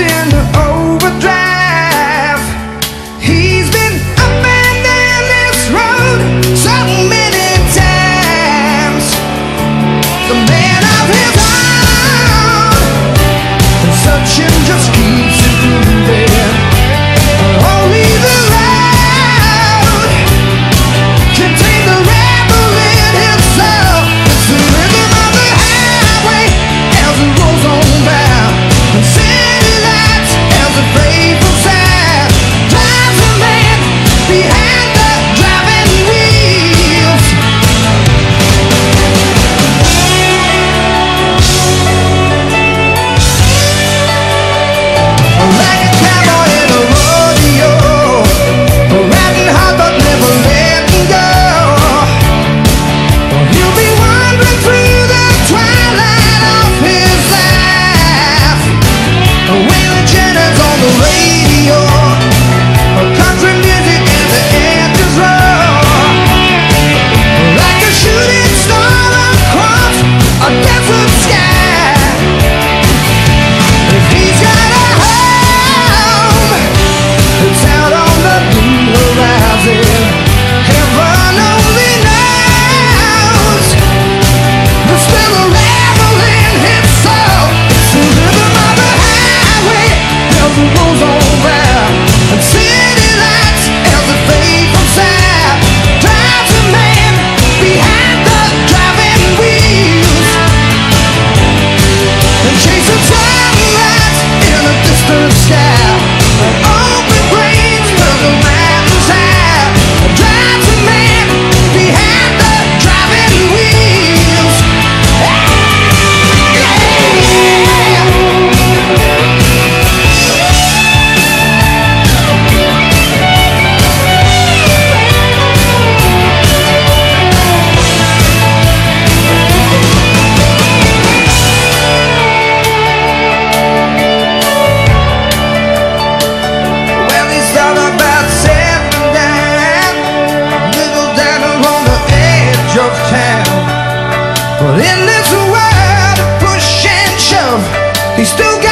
in overdrive. You got